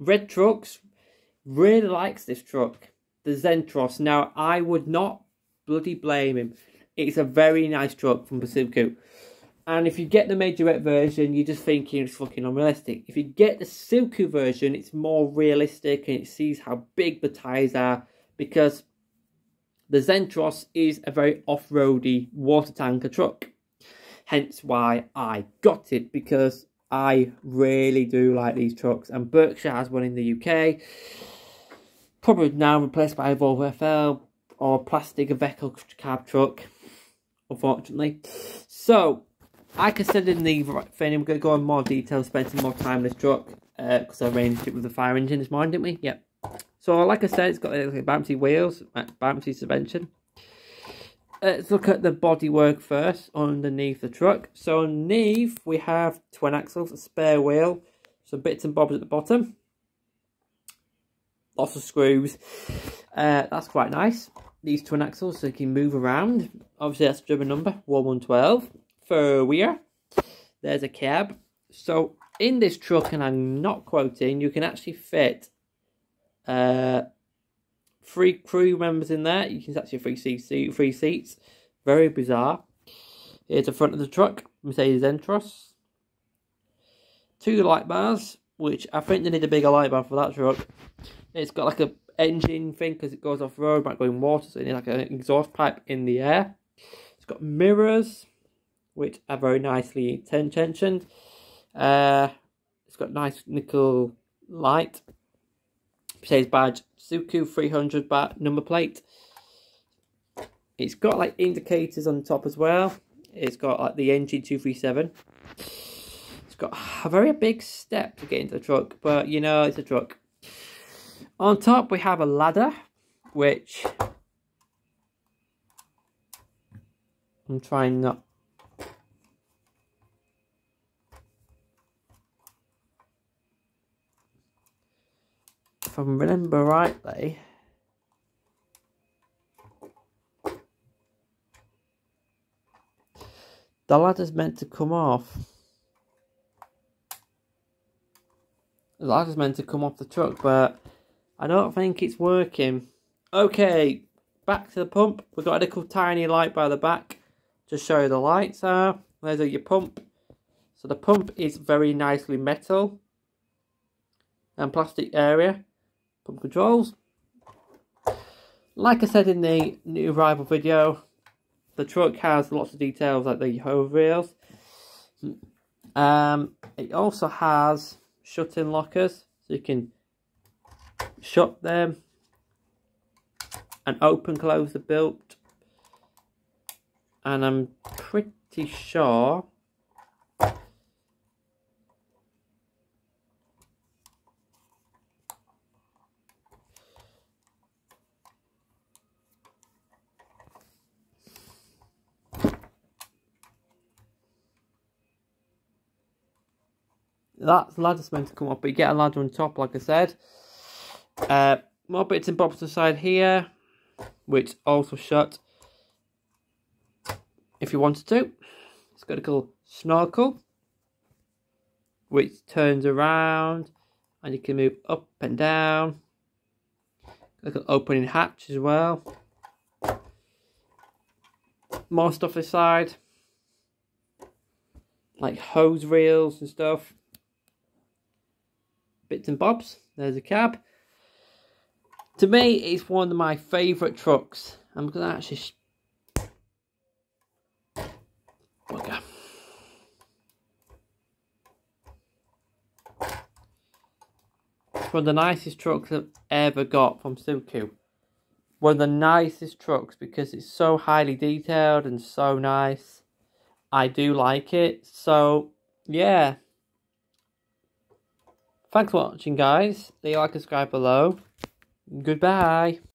Red Trucks really likes this truck, the Zetros. Now, I would not bloody blame him. It's a very nice truck from Pacifico. And if you get the majorette version, you're just thinking it's fucking unrealistic. If you get the Siku version, it's more realistic and it sees how big the tyres are because the Zetros is a very off-roady water tanker truck. Hence why I got it because I really do like these trucks. And Berkshire has one in the UK. Probably now replaced by a Volvo FL or plastic Iveco cab truck, unfortunately. So, I said in the thing, I'm going to go in more detail, spend some more time in this truck. Because uh, I arranged it with the fire engine this morning, didn't we? Yep. So, like I said, it's got like, bouncy wheels, uh, bouncy suspension. Let's look at the bodywork first underneath the truck. So underneath we have twin axles, a spare wheel, some bits and bobs at the bottom. Lots of screws. Uh, that's quite nice. These twin axles so you can move around. Obviously that's German number, 1112. For rear, there's a cab. So in this truck, and I'm not quoting, you can actually fit uh, three crew members in there. You can actually three seat, three seats. Very bizarre. Here's the front of the truck, Mercedes Zetros. Two light bars, which I think they need a bigger light bar for that truck. It's got like a engine thing because it goes off road, might go in water, so need like an exhaust pipe in the air. It's got mirrors, which are very nicely tensioned. Uh, it's got nice nickel light. Mercedes badge Siku 300 bat number plate. It's got like indicators on the top as well. It's got like the NG237. It's got a very big step to get into the truck, but you know, it's a truck. On top we have a ladder, which I'm trying not I remember rightly, the ladder's meant to come off. The ladder's meant to come off the truck, but I don't think it's working. Okay, back to the pump. We've got a little tiny light by the back to show you the lights are. There's your pump. So the pump is very nicely metal and plastic area pump controls. Like I said in the new arrival video, the truck has lots of details like the hose wheels. Um, it also has shut-in lockers, so you can shut them and open close the built. And I'm pretty sure that ladder's meant to come up, but you get a ladder on top, like I said. Uh, more bits and bobs to the side here, which also shut if you wanted to. It's got a little snorkel, which turns around, and you can move up and down. Little opening hatch as well. More stuff this side, like hose reels and stuff and bobs. There's a cab. To me, it's one of my favourite trucks. I'm going to actually... Okay. It's one of the nicest trucks I've ever got from Siku. One of the nicest trucks because it's so highly detailed and so nice. I do like it. So, yeah. Thanks for watching guys. Leave a like and subscribe below. Goodbye.